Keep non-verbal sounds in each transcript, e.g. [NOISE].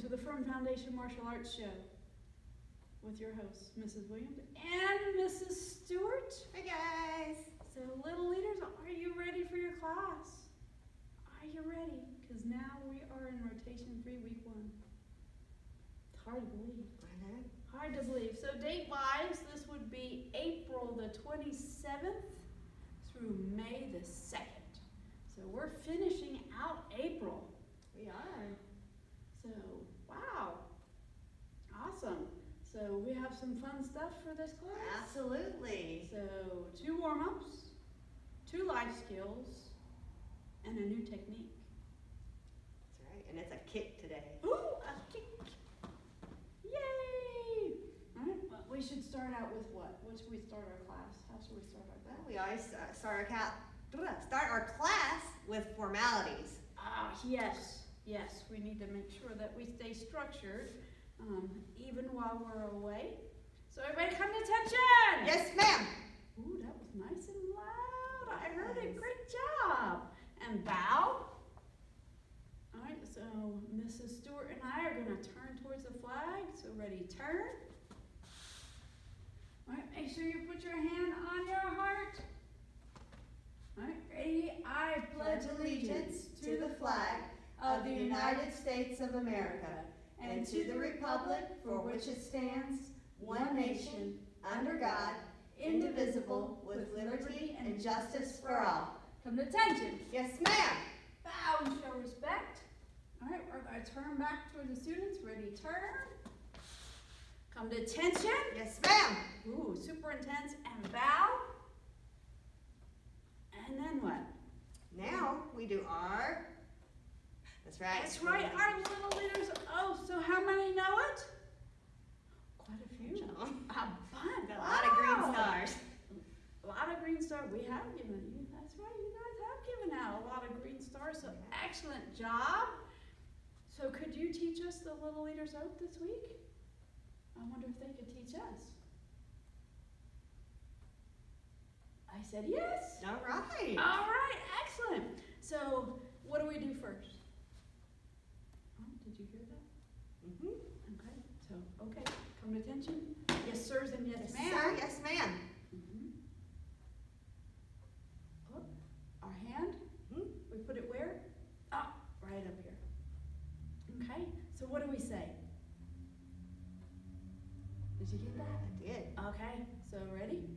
to the Firm Foundation Martial Arts Show with your hosts, Mrs. Williams and Mrs. Stewart. Hi guys. So, little leaders, are you ready for your class? Are you ready? Because now we are in rotation three, week one. It's hard to believe. I know. Hard to believe. So, date wise, this would be April the 27th through May the 2nd. So, we're finishing out April. We are. So, wow. Awesome. So, we have some fun stuff for this class. Absolutely. So, two warm ups, two life skills, and a new technique. That's right. And it's a kick today. Ooh, a kick! Yay! All right, well, we should start out with what? What should we start our class? How should we start our Well, class? we always uh, start our cat start our class with formalities. Ah, yes, yes. We need to make sure that we stay structured, um, even while we're away. So, everybody, come to attention! Yes, ma'am. Ooh, that was nice and loud. I heard it. Great job. And bow. All right, so Mrs. Stewart and I are going to turn towards the flag. So ready, turn. All right, make sure you put your hand on your heart. All right, ready? I pledge allegiance to the flag of the United States of America and to the republic for which it stands, one nation, under God, indivisible, with liberty and justice for all. Come to attention. Yes, ma'am. Bow and show respect. All right, we're going to turn back toward the students. Ready, turn. Come to attention. Yes, ma'am. Ooh, super intense. And bow. And then what? Now we do our. That's right. That's right, our little leaders. Oh, so how many know it? Quite a few. A bunch. a lot of green stars. A lot of green stars. We have given you. That's right. You guys have given out a lot of green stars. So excellent job. So could you teach us the Little Leaders Oath this week? I wonder if they could teach us. I said yes. All right. All right. Excellent. So what do we do first? Oh, did you hear that? Mhm. Okay. So okay. Come to attention. Yes, sirs, and yes, Yes, ma'am. sir. Yes, ma'am. Mhm. Up, our hand, Mhm. we put it where? Up, right up here. Okay, so what do we say? Did you get that? I did. Okay, so ready?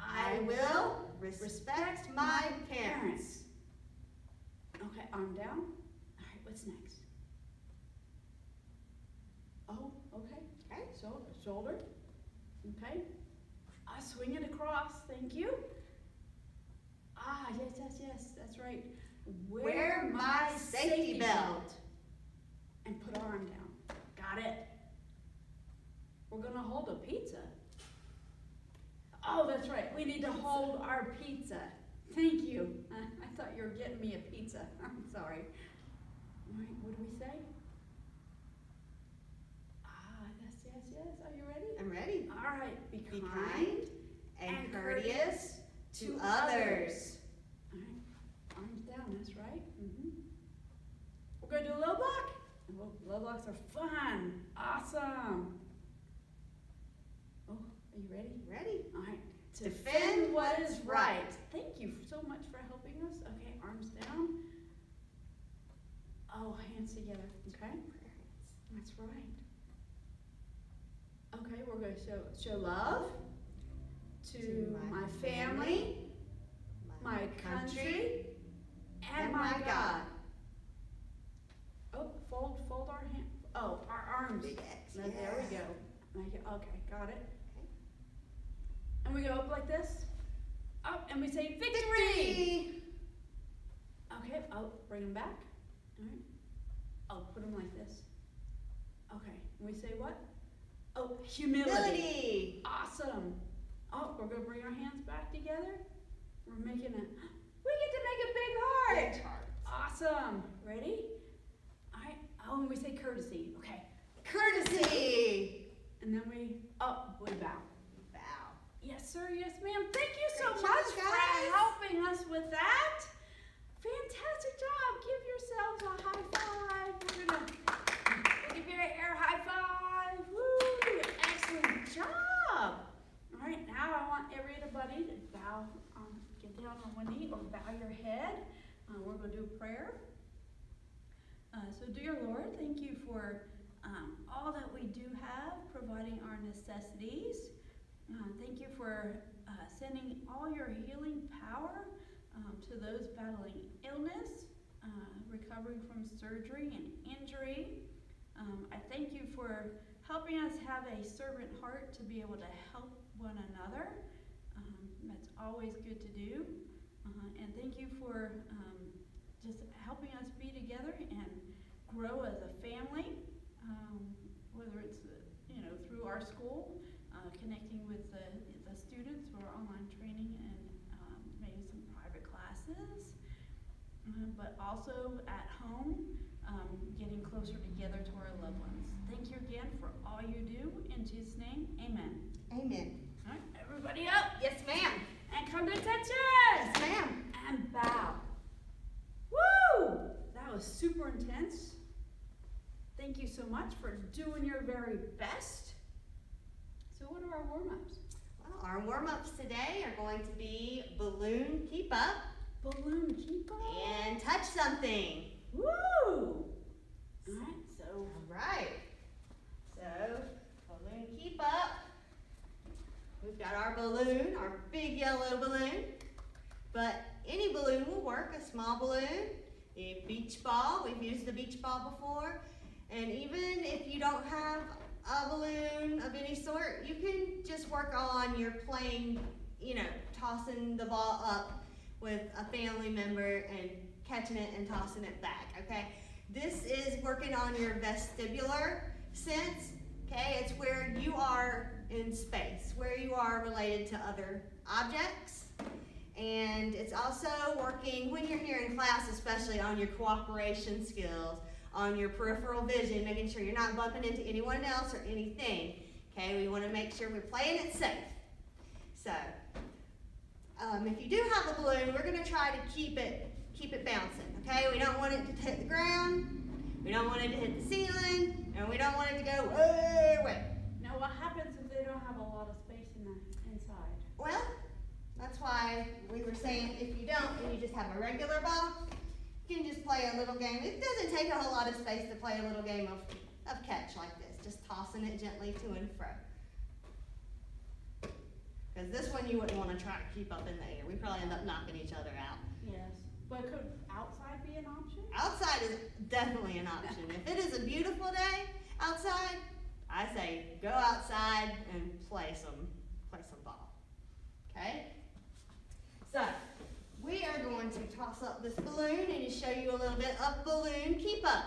I will respect my parents. Okay, arm down. All right, what's next? Oh, okay. Okay. So, shoulder. Okay. I swing it across. Thank you. Ah, yes, yes, yes. That's right. Wear my safety belt. And put arm down. Got it. We're gonna hold a pizza. Oh, that's right. We need to hold our pizza. Thank you. Uh, I thought you were getting me a pizza. [LAUGHS] I'm sorry. All right, what do we say? Ah, yes. Are you ready? I'm ready. All right. Be Be kind. kind and and courteous to to others. All right. Arms down. That's right. Mm -hmm. We're gonna do a low block. Low, low blocks are fun. Awesome. Oh, are you ready? Ready? All right. To defend what is right. Thank you so much for helping us. Okay, arms down. Oh, hands together. Okay, that's right. Okay, we're going to show show love to, To my, my family, my country, and, and my God. God. Oh, fold fold our hand. Oh, our arms. Now, There we go. Okay, got it. Okay. And we go up like this. Up, and we say victory. Victory. Okay, oh, bring them back. All right. I'll put them like this. Okay, and we say what? Oh, humility. Humility. Awesome. Oh, we're gonna bring our hands back together. We're making a. [GASPS] We get to make a big heart. Big. Awesome. Ready? All right. Oh, and we say courtesy. Okay. Courtesy. And then we oh, up, we bow. Bow. Yes, sir. Yes, ma'am. Thank you so Great much job, for guys. helping us with that. Fantastic job. Give yourselves a high five. We're gonna give your down on one knee or bow your head. To do a prayer. Uh, so, dear Lord, thank you for um, all that we do have, providing our necessities. Uh, thank you for uh, sending all your healing power um, to those battling illness, uh, recovering from surgery and injury. Um, I thank you for helping us have a servant heart to be able to help one another. Um, that's always good to do. Uh, and thank you for um, just helping us be together and grow as a family, um, whether it's uh, you know through our school, uh, connecting with the, the students for online training and um, maybe some private classes, uh, but also at home, um, getting closer together to our loved ones. Thank you again for all you do. In Jesus' name, amen. Amen. All right, everybody up Yes, ma'am. and come to attention Yes, ma'am. and bow. That was super intense. Thank you so much for doing your very best. So, what are our warm ups? Well, our warm-ups today are going to be balloon keep up Balloon keep up. and touch something. Woo! All right, so All right. So, balloon keep up. We've got our balloon, our big yellow balloon. But any balloon will work, a small balloon, a beach ball. We've used the beach ball before. And even if you don't have a balloon of any sort, you can just work on your playing, you know, tossing the ball up with a family member and catching it and tossing it back, okay? This is working on your vestibular sense, okay? It's where you are in space, where you are related to other objects. And it's also working when you're here in class, especially on your cooperation skills, on your peripheral vision, making sure you're not bumping into anyone else or anything. Okay, we want to make sure we're playing it safe. So, um, if you do have a balloon, we're going to try to keep it keep it bouncing. Okay, we don't want it to hit the ground, we don't want it to hit the ceiling, and we don't want it to go way away. now what happens if they don't have a lot of space in the inside? Well, that's why we were saying if you don't and you just have a regular ball, you can just play a little game. It doesn't take a whole lot of space to play a little game of, of catch like this, just tossing it gently to and fro. Because this one you wouldn't want to try to keep up in the air. We probably end up knocking each other out. Yes. But could outside be an option? Outside is definitely an option. If it is a beautiful day outside, I say go outside and play some play some ball. Okay? So we are going to toss up this balloon and show you a little bit of balloon keep up.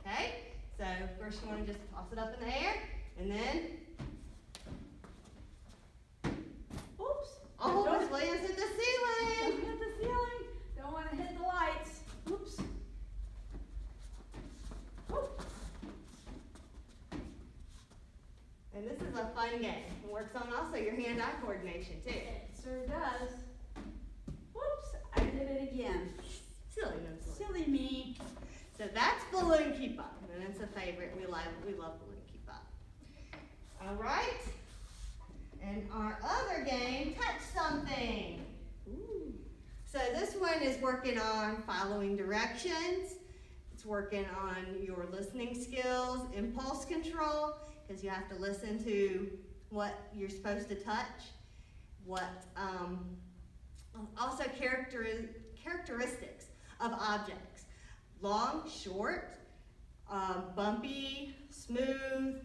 Okay? So first you want to just toss it up in the air and then Oops. oh it's lands hit the ceiling. Don't hit the ceiling. Don't want to hit the lights. Oops. Oop. And this is a fun game. It works on also your hand-eye coordination too. It sure does. Did it again. Silly no Silly me. So that's balloon keep up, and it's a favorite. We love we love balloon keep up. All right. And our other game, touch something. Ooh. So this one is working on following directions. It's working on your listening skills, impulse control, because you have to listen to what you're supposed to touch. What um, also character, characteristics of objects long, short, um, bumpy, smooth,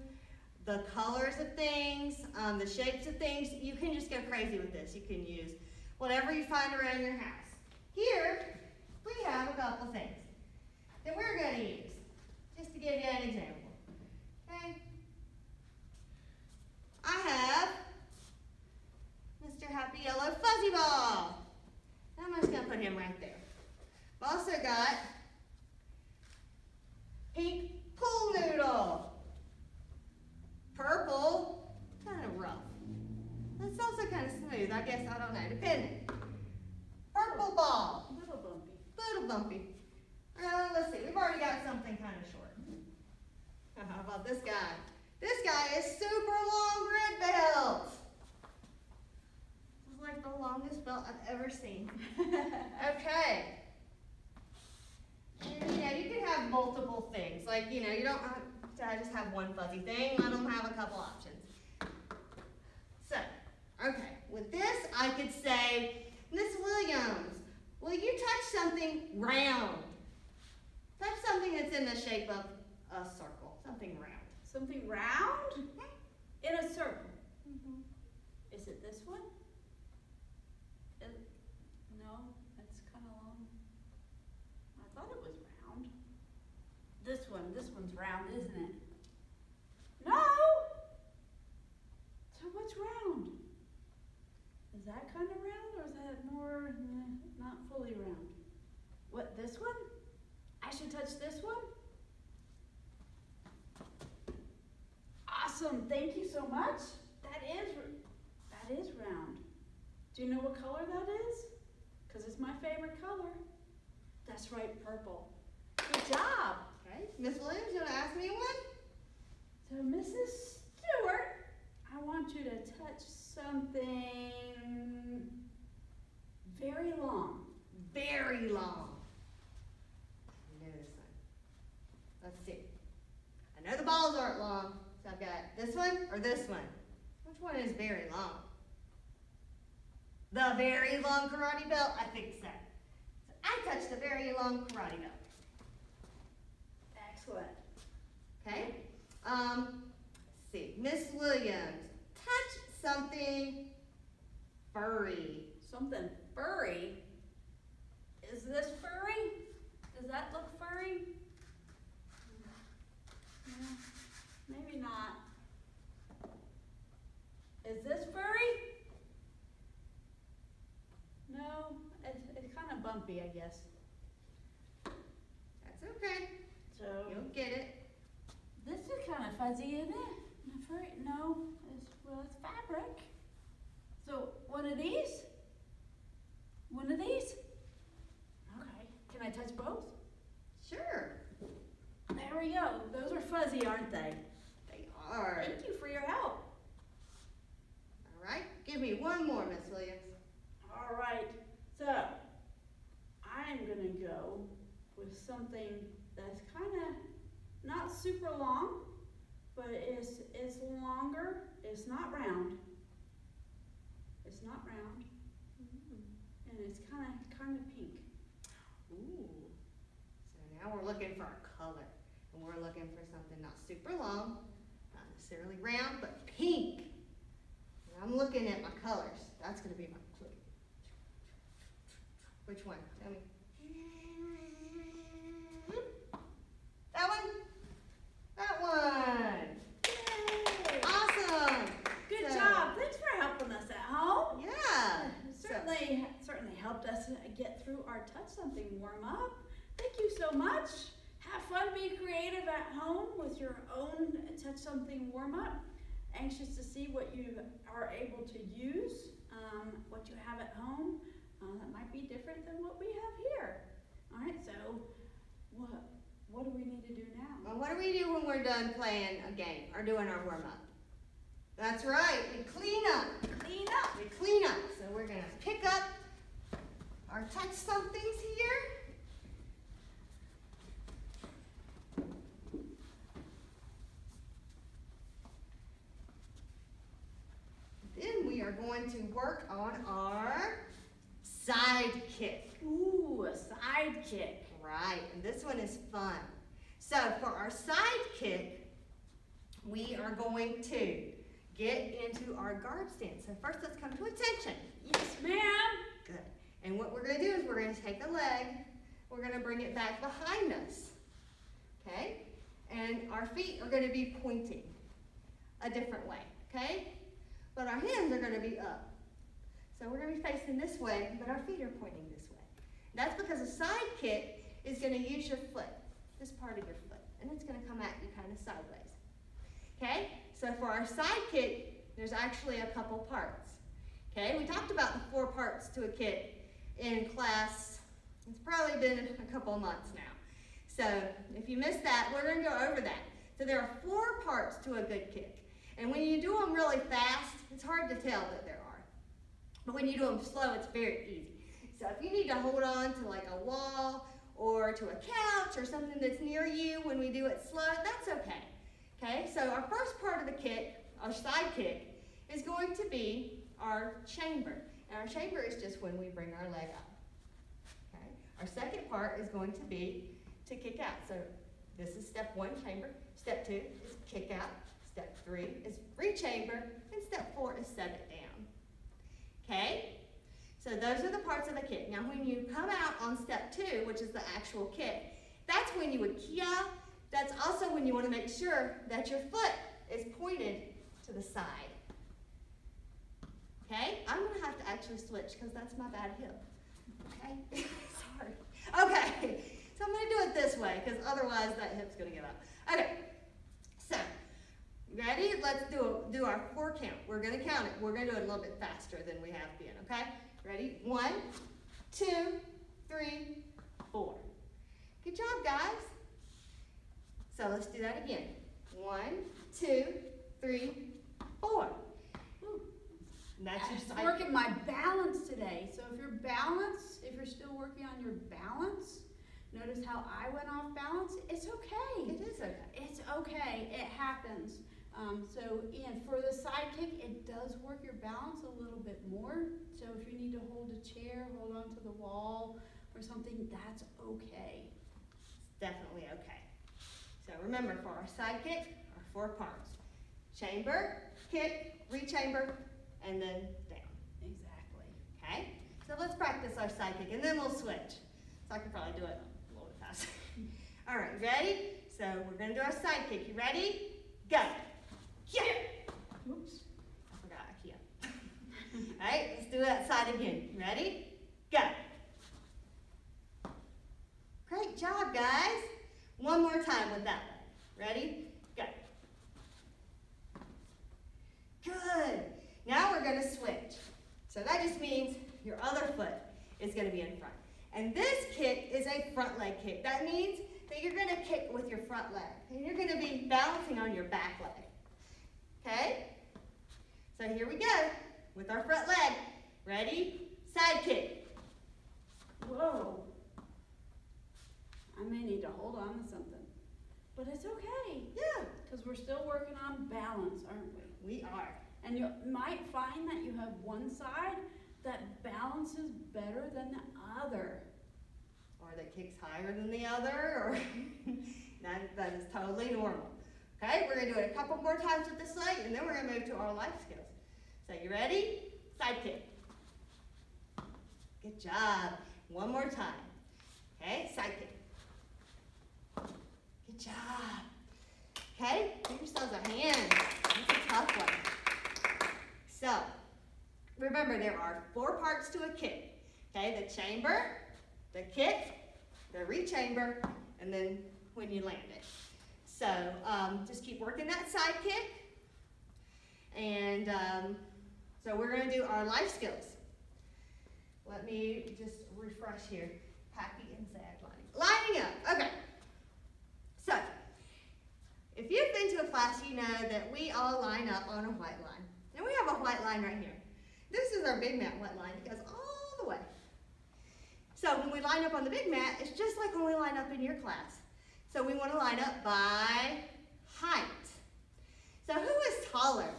the colors of things, um, the shapes of things. You can just go crazy with this. You can use whatever you find around your house. Here, we have a couple things that we're going to use, just to give you an example. Okay? I have Mr. Happy Yellow Fuzzy Ball. I'm just going to put him right there. I've also got pink pool noodle. Purple, kind of rough. It's also kind of smooth, I guess, I don't know, depending. Purple ball, Little bumpy. little bumpy. Uh, let's see, we've already got something kind of short. How about this guy? This guy is super long red belt. The longest belt I've ever seen. [LAUGHS] okay. And, you can have multiple things. Like, you know, you don't have to just have one fuzzy thing. Let them have a couple options. So, okay. With this, I could say, Miss Williams, will you touch something round? Touch something that's in the shape of a circle. Something round. Something round? Mm-hmm. In a circle. Mm-hmm. Is it this one? It, no, that's kind of long. I thought it was round. This one, this one's round, isn't it? No! So what's round? Is that kind of round or is that more, not fully round? What, this one? I should touch this one? Awesome, thank you so much. That is, that is round. Do you know what color that is? Because it's my favorite color. That's right, purple. Good job. Okay. Miss Williams, you want to ask me one? So, Mrs. Stewart, I want you to touch something very long. Very long. I know this one. Let's see. I know the balls aren't long, so I've got this one or this one. Which one is very long? The very long karate belt? I think so. So I touched the very long karate belt. Excellent. Okay? Um, let's see. Miss Williams, touch something furry. Something furry. Is this furry? Does that look furry? No, maybe not. Is this furry? No, it's, it's kind of bumpy, I guess. That's okay. So You'll get it. Kind of fuzzy, isn't it? No. Well, it's fabric. So one of these? One of these? Okay. Can I touch both? Sure. There we go. Those are fuzzy, aren't they? They are. Thank you for your help. All right. Give me one more, Miss Williams. All right. So I'm gonna go with something that's kind of not super long, but it's it's longer. It's not round. It's not round, and it's kind of kind of pink. Ooh. So now we're looking for a color. And we're looking for something not super long, not necessarily round, but pink. And I'm looking at my colors. That's going to be my clue. Which one? Tell me. That one? That one. Yay! Awesome. Good So- job. Thanks for helping us at home. Yeah. Certainly, certainly helped us get through our touch something warm up. Thank you so much. Have fun, be creative at home with your own touch something warm up. Anxious to see what you are able to use, um, what you have at home. Uh, that might be different than what we have here. All right, so what what do we need to do now? Well, what do we do when we're done playing a game or doing our warm up? That's right. We clean up. Clean up. We clean up. So we're gonna pick up our touch somethings here. Then we are going to work on our side kick. Ooh, a sidekick. Right, and this one is fun. So for our side kick, we are going to get into our guard stance. So first let's come to attention. Yes, ma'am. Good. And what we're gonna do is we're gonna take a leg, we're gonna bring it back behind us. Okay? And our feet are gonna be pointing a different way, okay? But our hands are gonna be up. So we're gonna be facing this way, but our feet are pointing this way. That's because a side kick is gonna use your foot, this part of your foot, and it's gonna come at you kind of sideways. Okay? So for our side kick, there's actually a couple parts. Okay, we talked about the four parts to a kick in class. It's probably been a couple months now. So if you missed that, we're going to go over that. So there are four parts to a good kick. And when you do them really fast, it's hard to tell that there are. But when you do them slow, it's very easy. So if you need to hold on to like a wall or to a couch or something that's near you when we do it slow, that's okay. Okay, so our first part of the kick, our side kick, is going to be our chamber. And our chamber is just when we bring our leg up. Okay, our second part is going to be to kick out. So this is step one, chamber. Step two is kick out. Step three is rechamber. And step four is set it down. Okay? So those are the parts of the kick. Now when you come out on step two, which is the actual kick, that's when you would kia. That's also when you want to make sure that your foot is pointed to the side. Okay? I'm to have to actually switch because that's my bad hip. Okay? [LAUGHS] Sorry. Okay. So I'm to do it this way because otherwise that hip's going to give up. Okay. So, ready? Let's do, do our four count. We're going to count it. We're going to do it a little bit faster than we have been. Okay? Ready? One, two, three, four. Good job, guys. So let's do that again. One, two, three, four. That's your side. working my balance today. So if you're balanced, if you're still working on your balance, notice how I went off balance. It's okay. It is okay. It's okay. It happens. Um, so, and for the side kick, it does work your balance a little bit more. So if you need to hold a chair, hold on to the wall or something, that's okay. It's definitely okay. So remember, for our side kick, our four parts. Chamber, kick, rechamber, and then down. Exactly. Okay? So let's practice our side kick, and then we'll switch. So I can probably do it a little bit faster. [LAUGHS] All right, ready? So we're gonna do our side kick. You ready? Go. Yeah. Oops. I forgot Kia. [LAUGHS] All right, let's do that side again. Ready? Go. Great job, guys. One more time with that one. Ready? Go. Good. Now we're going to switch. So that just means your other foot is going to be in front. And this kick is a front leg kick. That means that you're going to kick with your front leg. And you're going to be balancing on your back leg. Okay? So here we go with our front leg. Ready? Side kick. Whoa. I may need to hold on to something. But it's okay. Yeah. Because we're still working on balance, aren't we? We are. And you might find that you have one side that balances better than the other. Or that kicks higher than the other, or [LAUGHS] that, that is totally normal. Okay, we're gonna do it a couple more times with this leg, and then we're gonna move to our life skills. So you ready? Side kick. Good job. One more time. Okay, side kick. Good job. Okay, give yourselves a hand. It's a tough one. So, remember there are four parts to a kick. Okay, the chamber, the kick, the rechamber, and then when you land it. So um, just keep working that side kick. And um, so we're going to do our life skills. Let me just refresh here. Happy and sad lining. Lining up. Okay. So if you've been to a class, you know that we all line up on a white line. And we have a white line right here. This is our big mat white line. It goes all the way. So when we line up on the big mat, it's just like when we line up in your class. So we want to line up by height. So who is taller?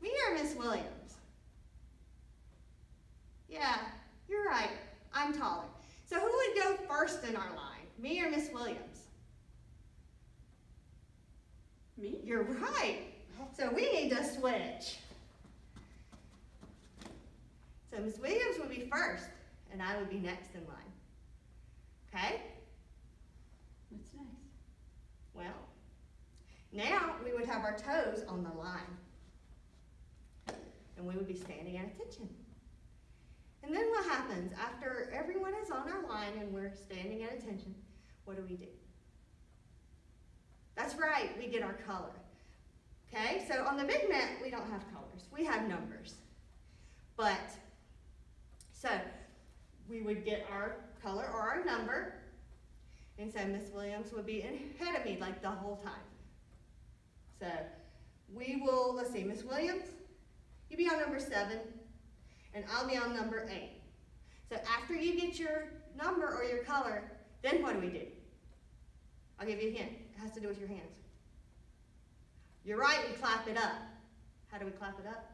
Me or Miss Williams? Yeah, you're right. I'm taller. So who would go first in our line? Me or Miss Williams? Me? You're right. So we need to switch. So Miss Williams would be first, and I would be next in line. Okay? Well, now we would have our toes on the line. And we would be standing at attention. And then what happens? After everyone is on our line and we're standing at attention, what do we do? That's right, we get our color. Okay, so on the big mat, we don't have colors. We have numbers. But, so, we would get our color or our number, and so Miss Williams would be ahead of me like the whole time. So we will, let's see, Miss Williams, you be on number seven. and I'll be on number eight. So after you get your number or your color, then what do we do? I'll give you a hint. It has to do with your hands. You're right, we clap it up. How do we clap it up?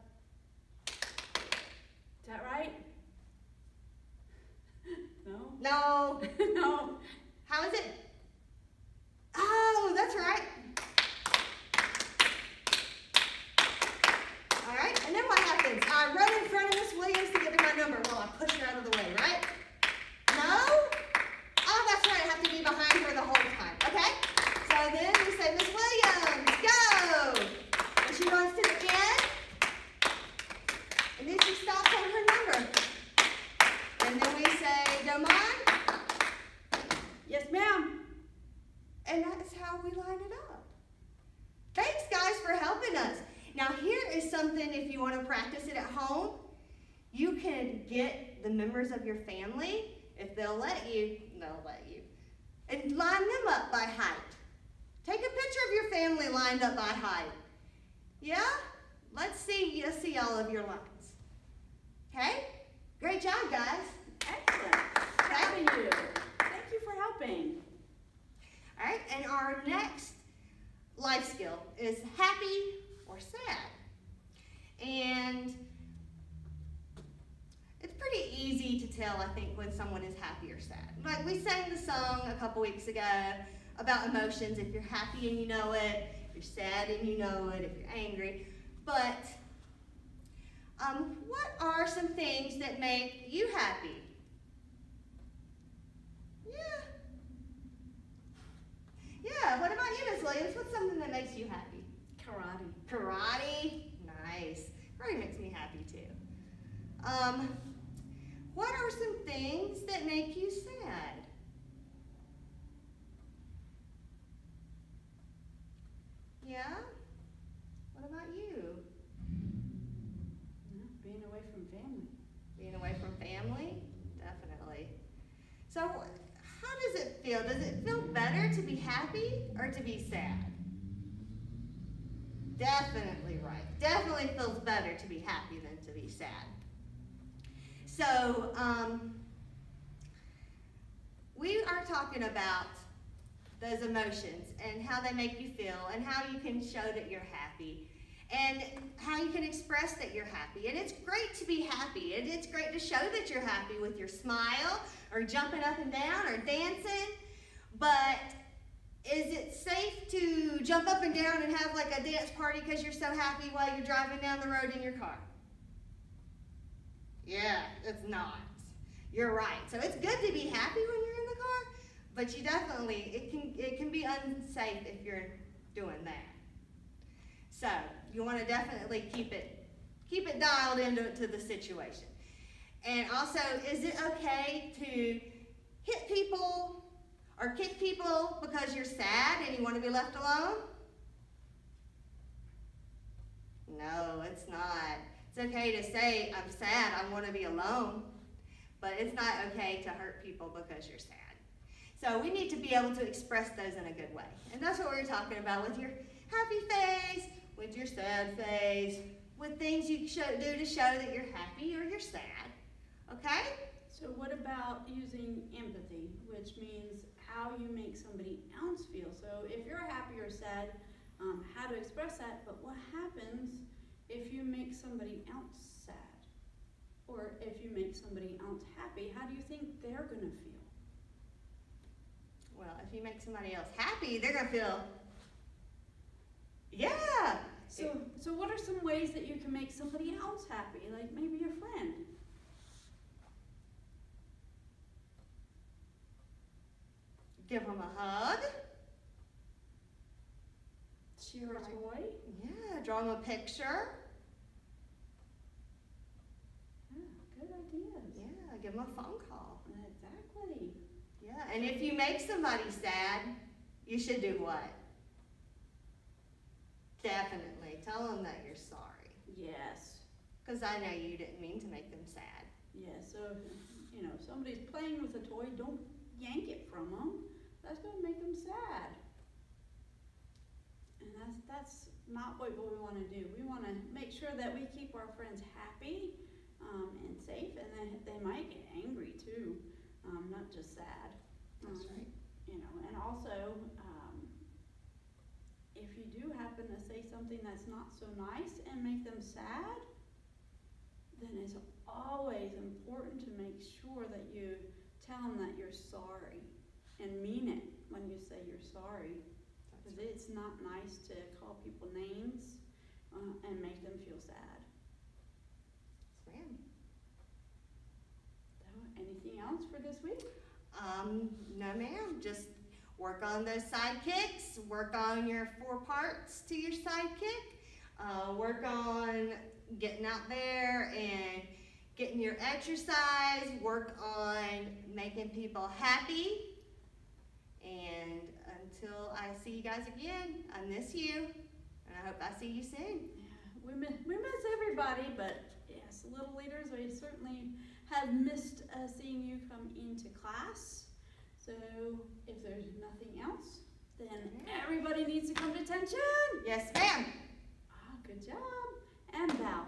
Is that right? No? [LAUGHS] No. no. How is it? Oh, that's right. All right, and then what happens? I run in front of Miss Williams to get to my number. Well, I push her out of the way, right? No? Oh, that's right. I have to be behind her the whole time. Okay? So then we say, Miss Williams, go! And she runs to the end. And then she stops on her number. And then we say, don't mind. Yes, ma'am. And that's how we line it up. Thanks, guys, for helping us. Now, here is something if you want to practice it at home. You can get the members of your family, if they'll let you, they'll let you, and line them up by height. Take a picture of your family lined up by height. Yeah? Let's see, let's see all of your lines. Okay? Great job, guys. Excellent. Proud of you. Thank you for helping. All right, and our next life skill is happy or sad. And it's pretty easy to tell, I think, when someone is happy or sad. Like we sang the song a couple weeks ago about emotions. If you're happy and you know it, if you're sad and you know it, if you're angry. But um, what are some things that make you happy? Yeah. Yeah, what about you, Miss Williams? What's something that makes you happy? Karate. Karate? Nice. Karate makes me happy too. Um, what are some things that make you sad? Yeah? What about you? Being away from family. Being away from family? Definitely. So, how does it feel? Does it feel better to be happy or to be sad? Definitely right. Definitely feels better to be happy than to be sad. So, um, we are talking about those emotions and how they make you feel and how you can show that you're happy and how you can express that you're happy. And it's great to be happy and it's great to show that you're happy with your smile or jumping up and down or dancing. But is it safe to jump up and down and have like a dance party because you're so happy while you're driving down the road in your car? Yeah, it's not. You're right. So it's good to be happy when you're in the car, but you definitely it can it can be unsafe if you're doing that. So you want to definitely keep it keep it dialed into to the situation. And also, is it okay to hit people or kick people because you're sad and you want to be left alone? No, it's not. It's okay to say, I'm sad, I want to be alone. But it's not okay to hurt people because you're sad. So we need to be able to express those in a good way. And that's what we are talking about with your happy face, with your sad face, with things you show, do to show that you're happy or you're sad. Okay? So what about using empathy, which means how you make somebody else feel? So if you're happy or sad, um, how to express that, but what happens if you make somebody else sad? Or if you make somebody else happy, how do you think they're gonna feel? Well, if you make somebody else happy, they're going to feel, yeah. So, so what are some ways that you can make somebody else happy, like maybe your friend? Give them a hug. Cheer a toy? Yeah, draw them a picture. Yeah, good ideas. Yeah, give them a phone call. Exactly. Yeah, and if you make somebody sad, you should do what? Definitely tell them that you're sorry. Yes. Because I know you didn't mean to make them sad. Yeah, so, you know, if somebody's playing with a toy, don't yank it from them. That's gonna make them sad. And that's, that's not what, we wanna do. We wanna make sure that we keep our friends happy um, and safe, and then they might get angry too, um, not just sad. That's Um, right. You know, and also, um, if you do happen to say something that's not so nice and make them sad, then it's always important to make sure that you tell them that you're sorry and mean it when you say you're sorry. Because it's not nice to call people names uh, and make them feel sad. So, anything else for this week? Um, no ma'am, just work on those side kicks. work on your four parts to your sidekick, uh, work on getting out there and getting your exercise, work on making people happy. And until I see you guys again, I miss you, and I hope I see you soon. Yeah, we miss, we miss everybody, but yes, little leaders, we certainly have missed uh, seeing you come into class. So if there's nothing else, then everybody needs to come to attention. Yes, ma'am. Ah, good job. And bow.